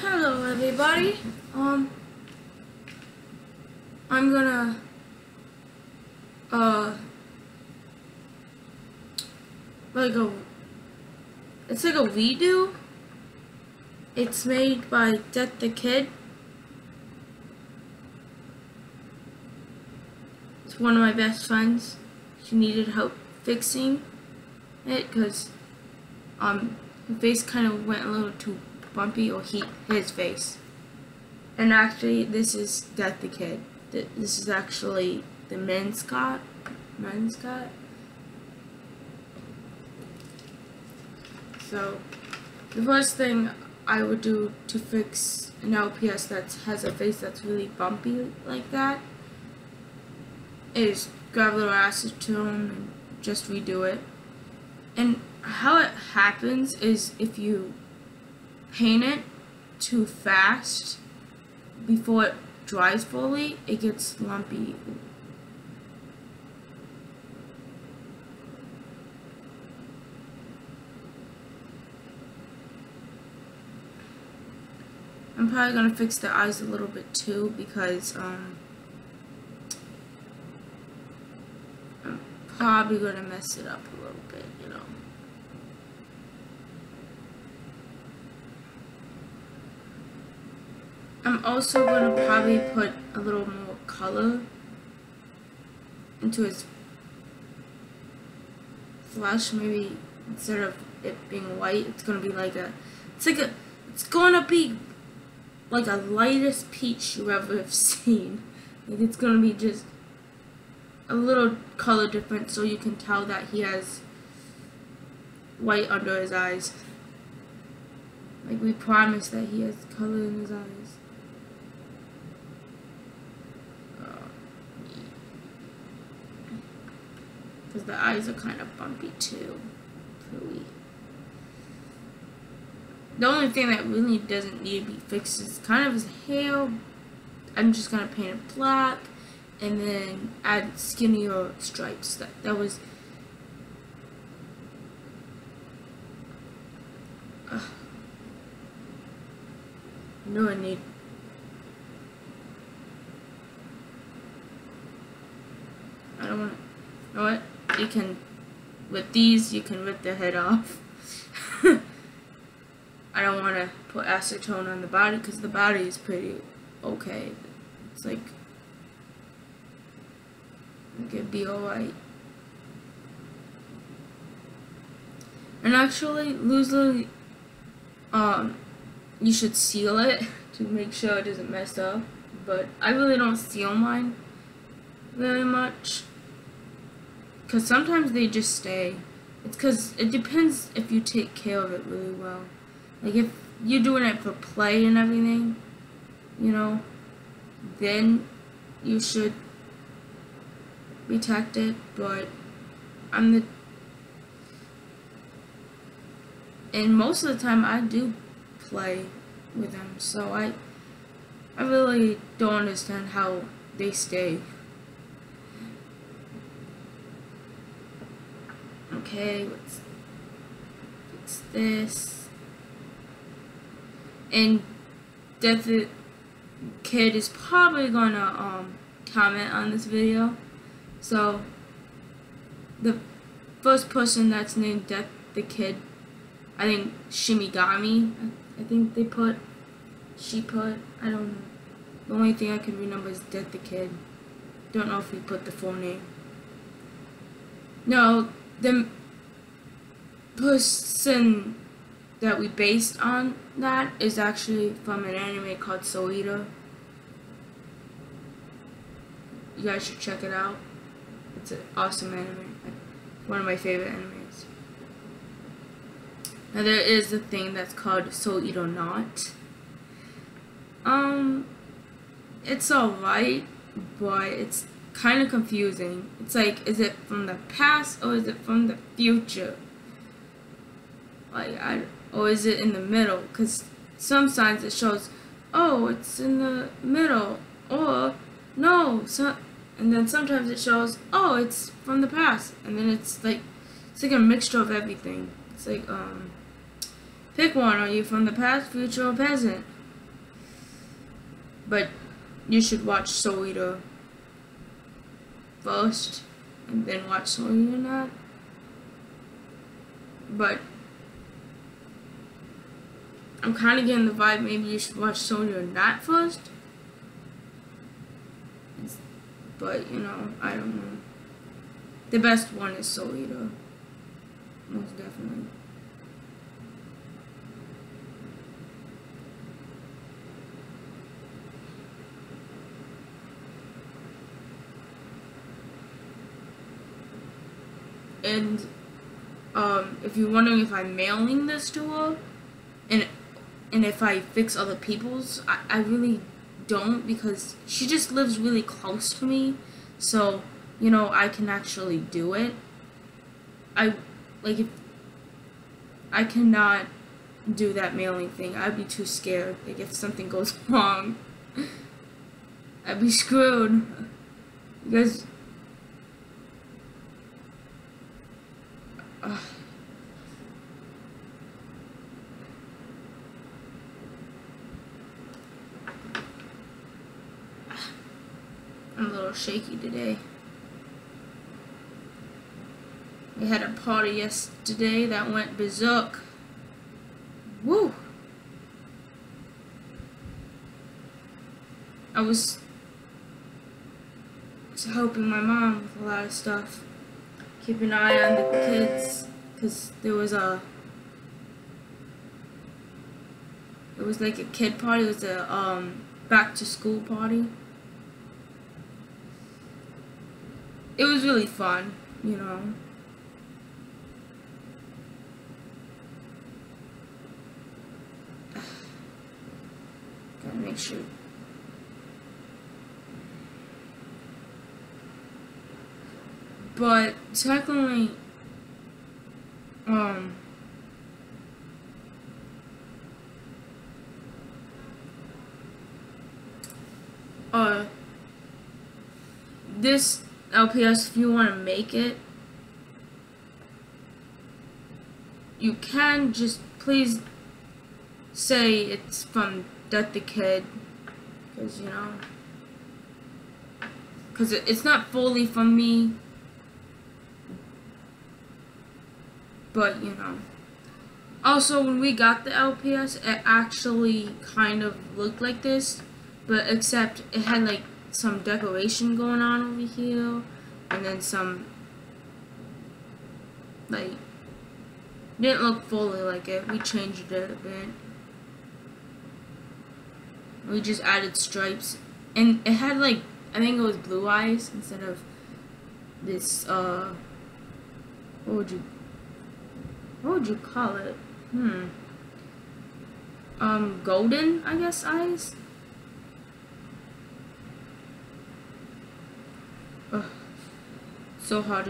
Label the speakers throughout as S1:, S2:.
S1: Hello everybody. Um I'm gonna uh like a it's like a redo. It's made by Death the Kid. It's one of my best friends. She needed help fixing it because um her face kind of went a little too bumpy or heat his face. And actually, this is Death the Kid. This is actually the men's cut. Men's. So, the first thing I would do to fix an LPS that has a face that's really bumpy like that is grab a little acetone and just redo it. And how it happens is if you paint it too fast before it dries fully, it gets lumpy. I'm probably going to fix the eyes a little bit too because um, I'm probably going to mess it up a little bit, you know. I'm also going to probably put a little more color into his flesh. Maybe instead of it being white, it's going to be like a, it's like a, it's going to be like a lightest peach you ever have seen. Like it's going to be just a little color difference so you can tell that he has white under his eyes. Like we promise that he has color in his eyes. Because the eyes are kind of bumpy too. Really. The only thing that really doesn't need to be fixed is kind of his hair. I'm just going to paint it black and then add skinnier stripes. That, that was... No, I need... I don't want to... You know what? You can, with these, you can rip the head off. I don't want to put acetone on the body because the body is pretty okay. It's like, it could be alright. And actually, usually, um, you should seal it to make sure it doesn't mess up. But I really don't seal mine very much. Because sometimes they just stay. It's because it depends if you take care of it really well. Like if you're doing it for play and everything, you know, then you should protect it. But I'm the and most of the time I do play with them, so I I really don't understand how they stay. Okay, let's fix this. And Death the Kid is probably gonna um comment on this video. So the first person that's named Death the Kid, I think Shinigami, I, I think they put, she put, I don't know. The only thing I can remember is Death the Kid. Don't know if we put the full name. No, the person that we based on that is actually from an anime called Eater. You guys should check it out. It's an awesome anime. One of my favorite animes. Now there is a thing that's called Eater Not. Um, it's alright, but it's kind of confusing. It's like, is it from the past or is it from the future? Like, I, or is it in the middle? Because some signs it shows, oh, it's in the middle, or no, so, and then sometimes it shows, oh, it's from the past, and then it's like, it's like a mixture of everything. It's like, um, pick one, are you from the past, future, or present? But you should watch Soul Eater first, and then watch Soul Eater not. But I'm kind of getting the vibe maybe you should watch Soul Eater not first. But, you know, I don't know. The best one is Soul Eater. Most definitely. And um, if you're wondering if I'm mailing this to her, and and if I fix other people's, I, I really don't because she just lives really close to me, so you know I can actually do it. I like if I cannot do that mailing thing. I'd be too scared. Like if something goes wrong, I'd be screwed. Because uh, I'm a little shaky today. We had a party yesterday that went berserk. Woo! I was, helping my mom with a lot of stuff. Keep an eye on the kids, because there was a, it was like a kid party, it was a um, back to school party. It was really fun, you know. Gotta make sure. But technically, um, uh, this LPS, if you want to make it, you can just please say it's from Death the Kid, because, you know, because it's not fully from me, but, you know. Also, when we got the LPS, it actually kind of looked like this, but except it had, like, some decoration going on over here, and then some, like, didn't look fully like it. We changed it a bit. We just added stripes. And it had like, I think it was blue eyes instead of this, uh, what would you, what would you call it? Hmm. Um, golden, I guess, eyes? Ugh. So hard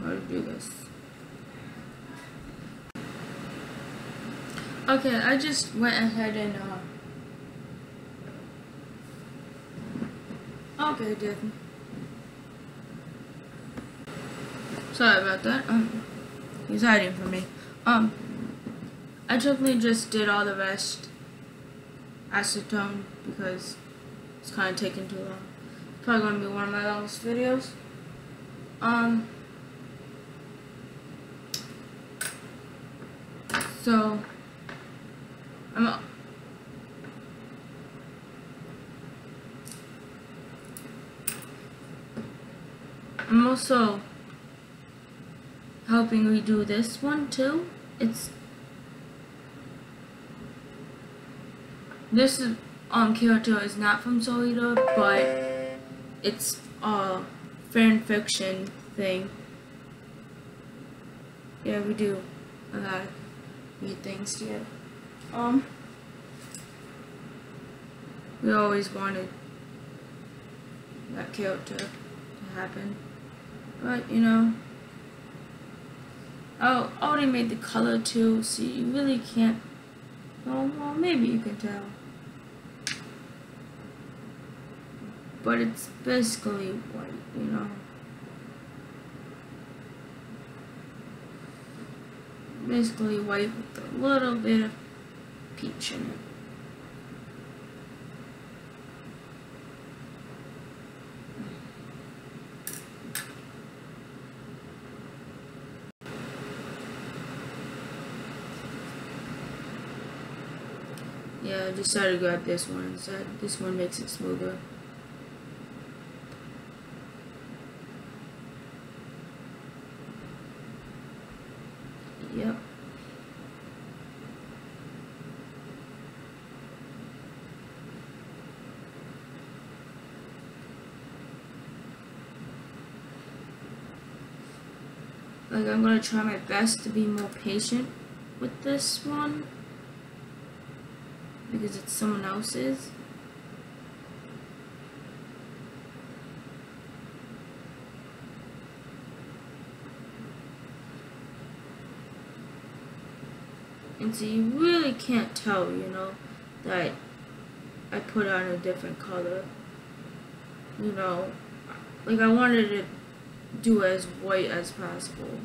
S1: how to do this. Okay, I just went ahead and uh Okay, dude. Sorry about that. Um he's hiding from me. Um I definitely just did all the rest acetone because it's kinda taking too long. It's probably gonna be one of my longest videos. Um So, I'm, I'm also helping redo this one too. It's this is um character is not from Eater, but it's a fan fiction thing. Yeah, we do a lot need things to get. Um, we always wanted that character to happen, but you know, oh, already made the color too, so you really can't. Oh, well, maybe you can tell. But it's basically white, you know. basically white with a little bit of peach in it. Yeah, I decided to grab this one instead. This one makes it smoother. Yep. Like, I'm gonna try my best to be more patient with this one because it's someone else's. And so you really can't tell, you know, that I put on a different color. You know, like I wanted to do as white as possible.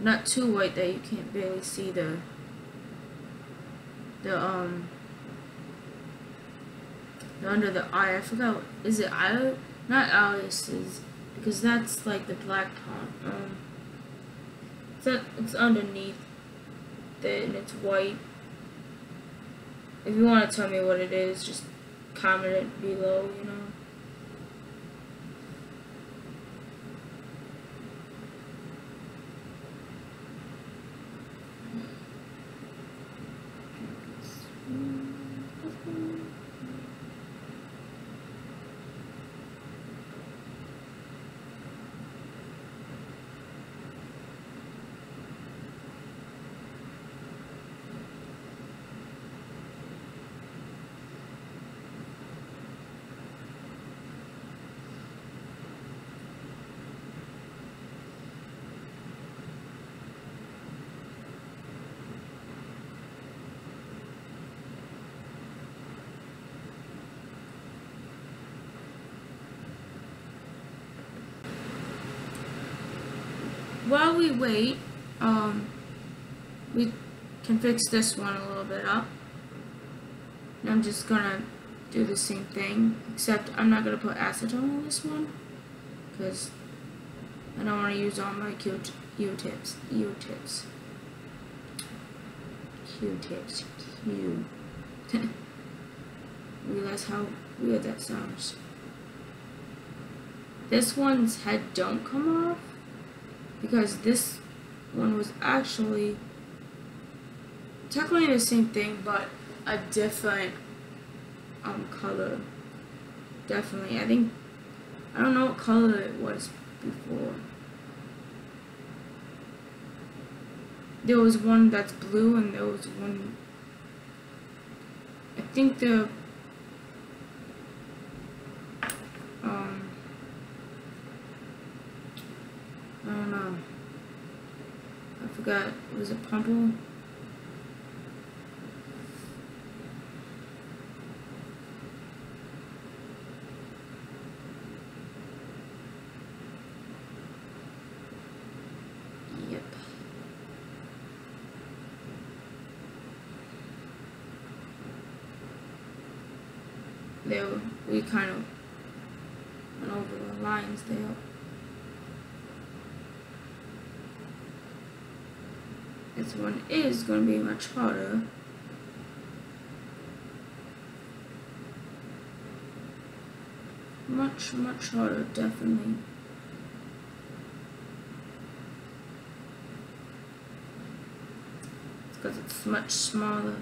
S1: Not too white that you can't barely see the the um the under the eye. I forgot. Is it eye? Not Alice's because that's like the black part. Um, it's it's underneath it and it's white. If you want to tell me what it is, just comment it below. You know. While we wait, um, we can fix this one a little bit up. I'm just gonna do the same thing, except I'm not gonna put acetone on this one, because I don't want to use all my Q-tips, Q-tips, Q-tips, Q. Realize how weird that sounds. This one's head don't come off, because this one was actually technically the same thing but a different um, color. Definitely. I think I don't know what color it was before. There was one that's blue and there was one I think the got, was it Pumple? Yep. There, we kind of went over the lines there. This one is going to be much harder. Much, much harder, definitely. It's because it's much smaller.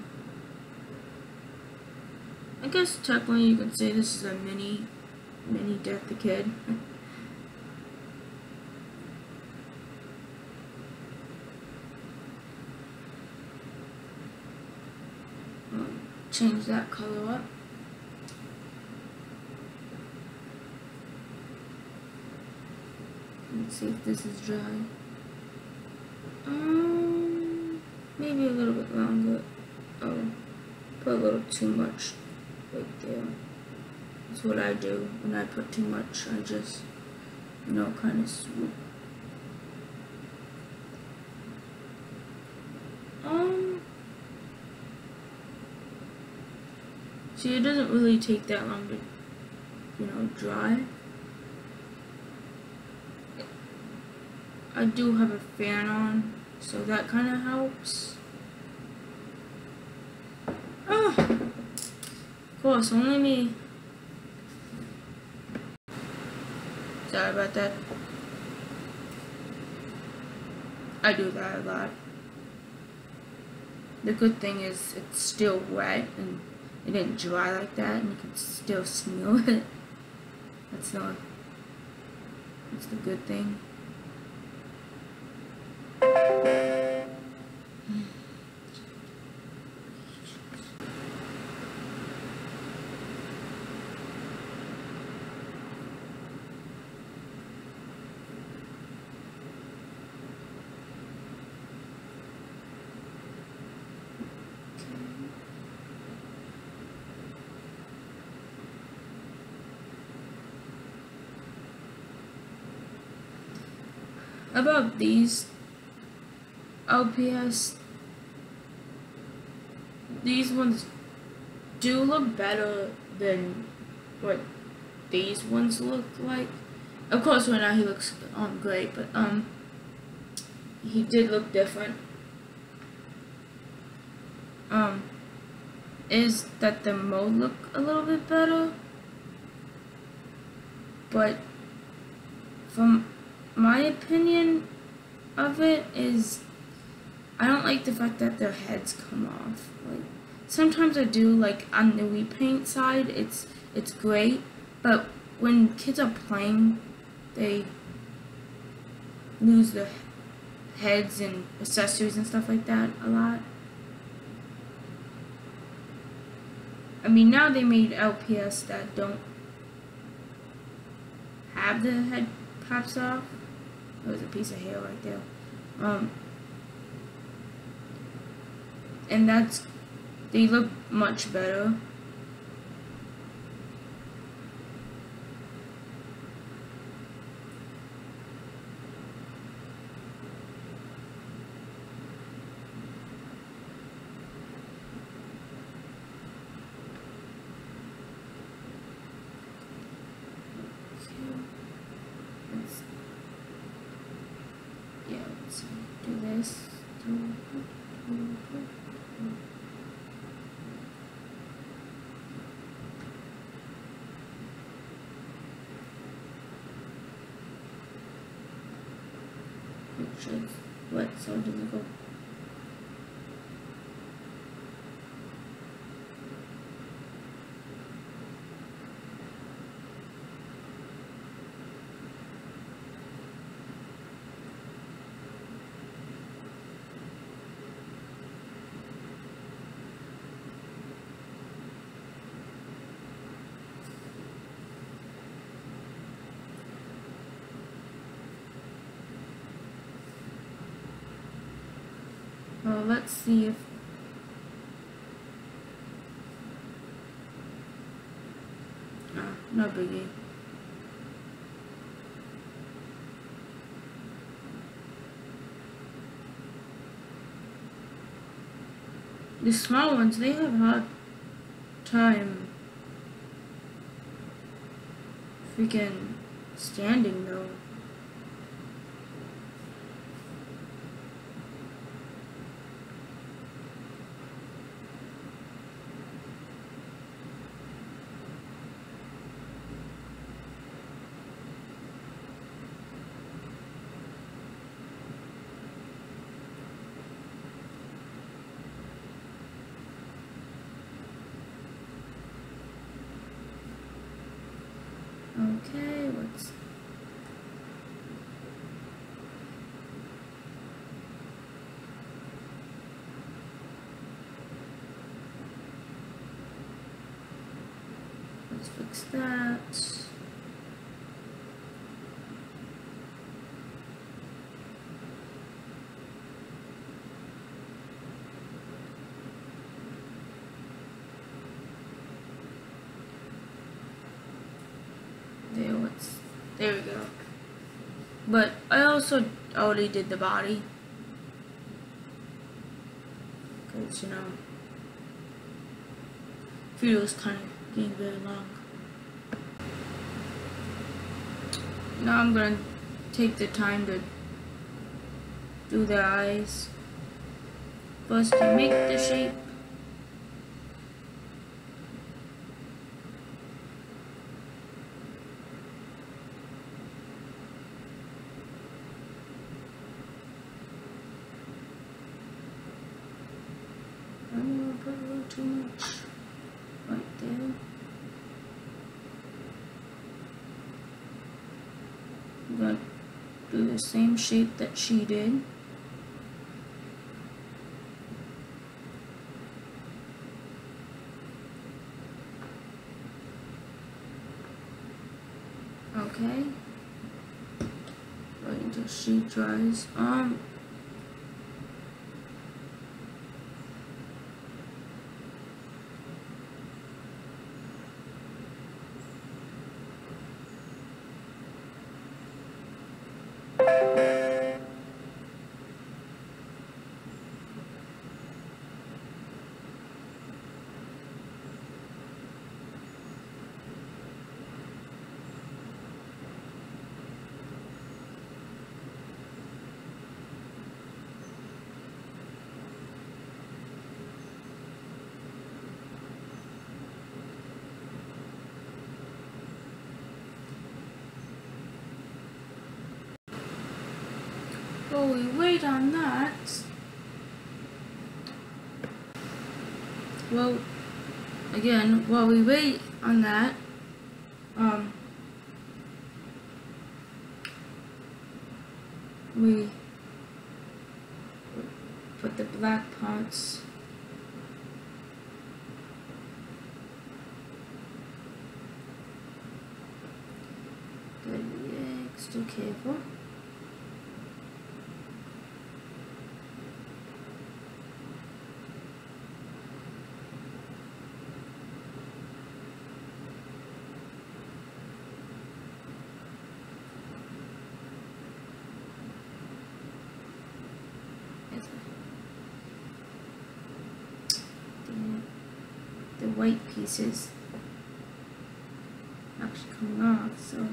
S1: I guess technically you could say this is a mini, mini Death the Kid. change that color up. Let's see if this is dry. Um, maybe a little bit longer. Oh, put a little too much right there. That's what I do when I put too much. I just, you know, kind of swoop Um. See, it doesn't really take that long to, you know, dry. I do have a fan on, so that kind of helps. Oh, of course, only me. Sorry about that. I do that a lot. The good thing is it's still wet and it didn't dry like that and you can still smell it. That's not, that's the good thing. About these LPS, these ones do look better than what these ones look like. Of course, right now he looks um great, but um, he did look different. Um, is that the mode look a little bit better? But from my opinion of it is I don't like the fact that their heads come off. Like sometimes I do like on the repaint side it's it's great, but when kids are playing they lose their heads and accessories and stuff like that a lot. I mean now they made LPS that don't have the head pops off. There's a piece of hair right there. Um, and that's, they look much better. Should what so difficult? Well, let's see if ah, no biggie. The small ones, they have hard time freaking standing though. Okay, let's let's fix that. There, let's, there we go. But I also already did the body. Because, you know, video is kind of getting very long. Now I'm gonna take the time to do the eyes. First, to make the shape. I'm gonna put a little too much right there. Do the same shape that she did. Okay. Wait until she dries. Um. While we wait on that, well, again, while we wait on that, um, we put the black parts gotta be extra careful. Yes. The, the pieces actually coming off, so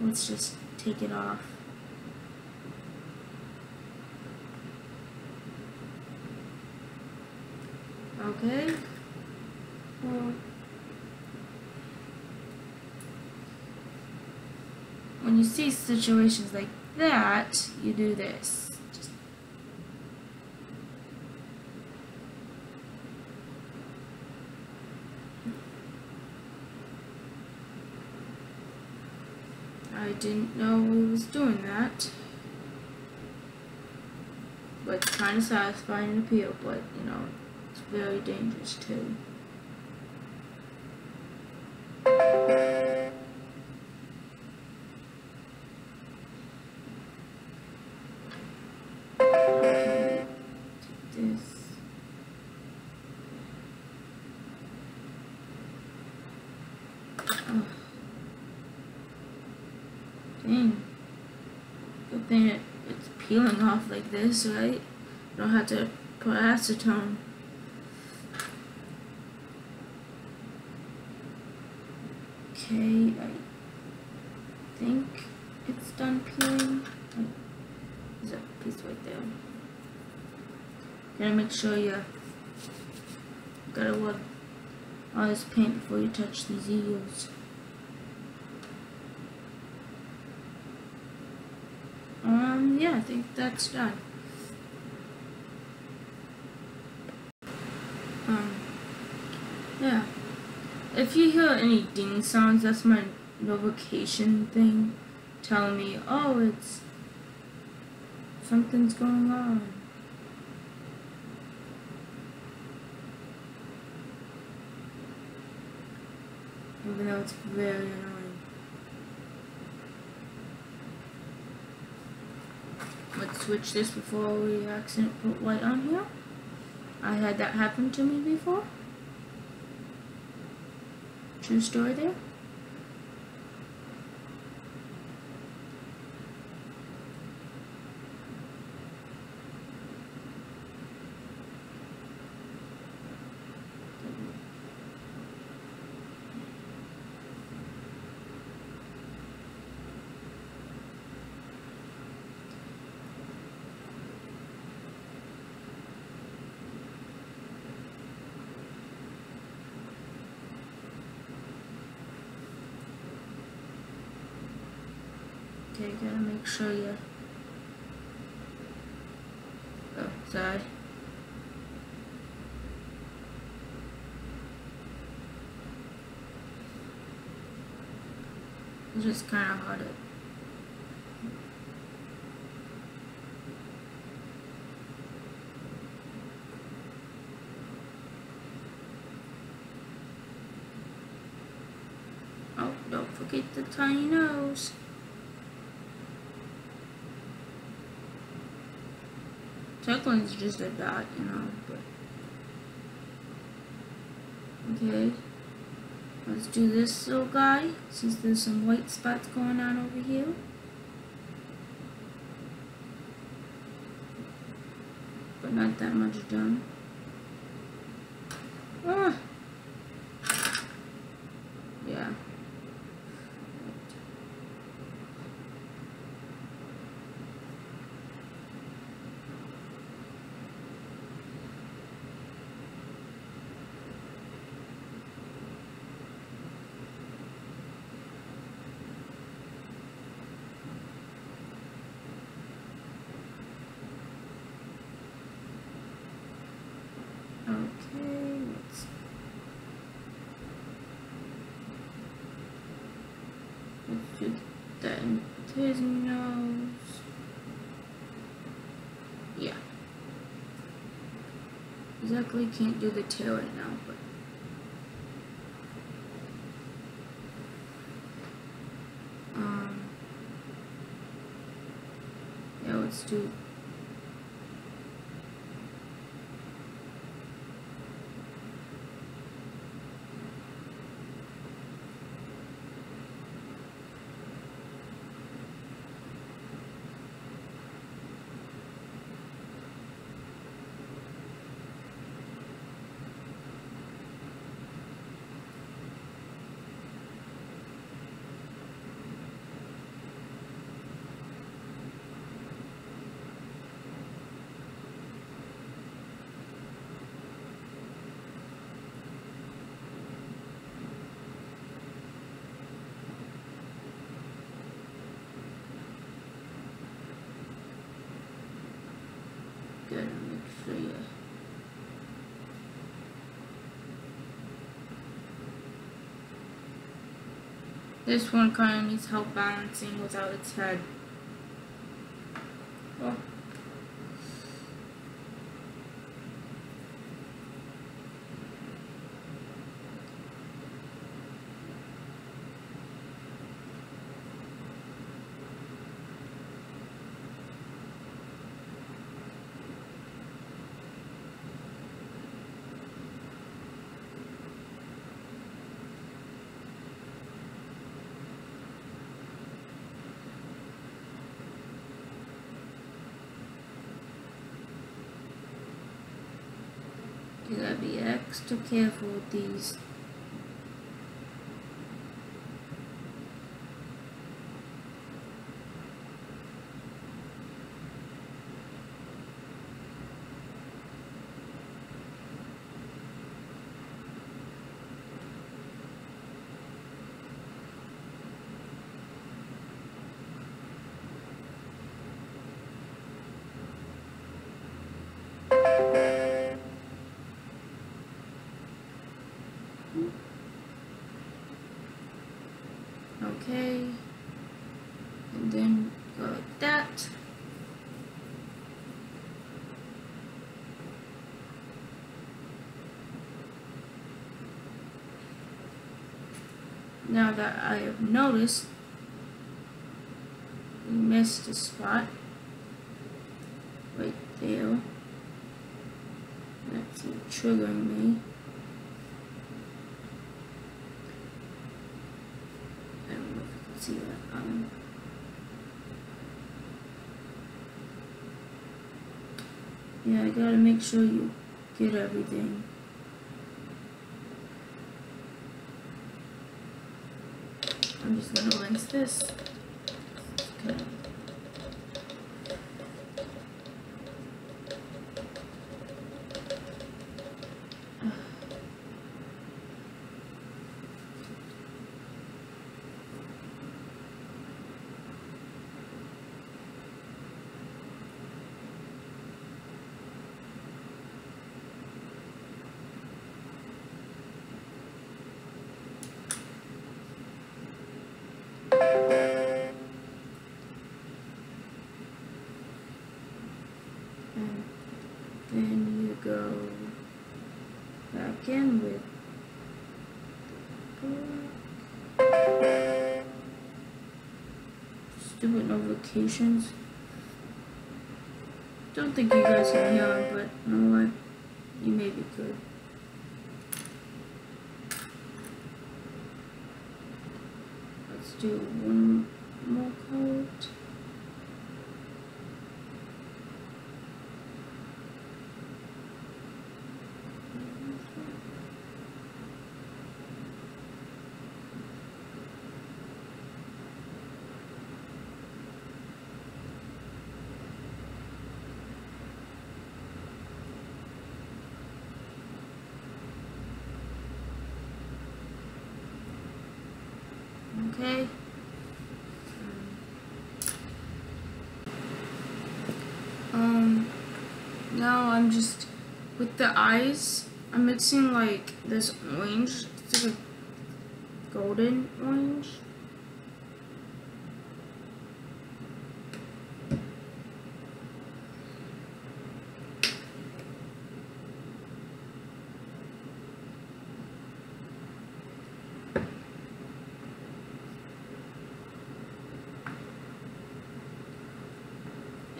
S1: let's just take it off. Okay. Well, when you see situations like that, you do this. Just I didn't know we was doing that. But it's kind of satisfying and appeal, but you know, it's very dangerous too. Thing it's peeling off like this, right? You Don't have to put acetone. Okay, I think it's done peeling. Oh, There's a piece right there. Gotta make sure you gotta rub all this paint before you touch these eels. Um, yeah, I think that's done. Um, yeah. If you hear any ding sounds, that's my notification thing telling me, oh, it's something's going on. Even though it's very annoying. Let's switch this before we accidentally put white on here. I had that happen to me before. True story there. Okay, gotta make sure you. Oh, sorry. It's just kind of hard to Oh, don't forget the tiny nose. Technically, just a dot, you know, but. Okay. Let's do this little guy, since there's some white spots going on over here. But not that much done. Ah. Yeah. Okay, let's let's do that in his nose. Yeah. Exactly can't do the tail right now, but um yeah let's do good make sure you This one kind of needs help balancing without its head. Oh. You gotta be extra careful with these. Okay. And then go like that. Now that I have noticed we missed a spot right there. That's triggering me. I don't know if you can see that. Um, yeah, I gotta make sure you get everything. I'm just gonna rinse this. Okay. then you go back in with stupid notifications. Don't think you guys can hear but you know what? You maybe could. Let's do one more code. Okay. Um, now I'm just, with the eyes, I'm mixing like this orange, it's like a golden orange.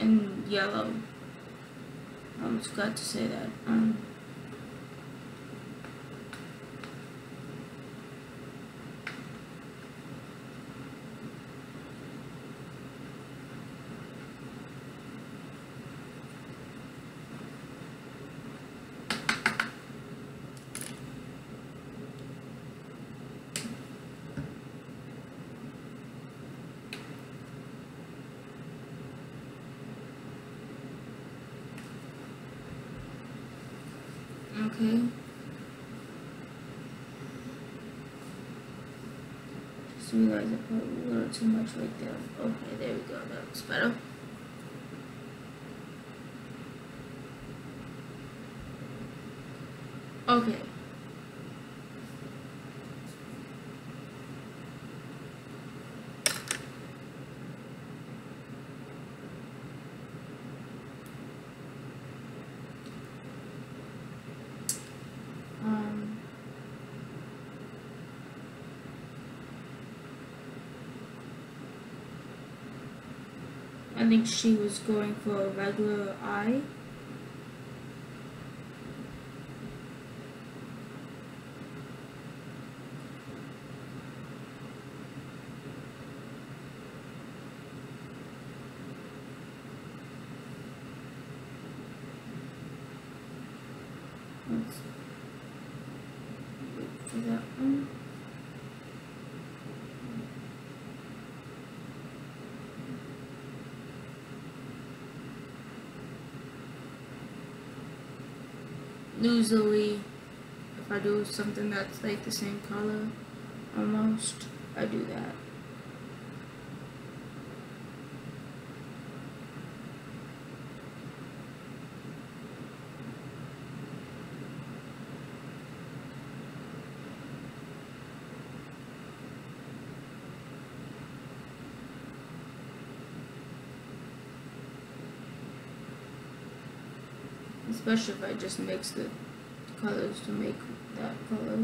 S1: and yellow. I almost forgot to say that. Um, okay. Just realized I put a little too much right there. Okay, there we go. That looks better. Okay. Um, I think she was going for a regular eye. Let's wait for that one. Usually, if I do something that's like the same color, almost, I do that. Especially if I just mix the colors to make that color.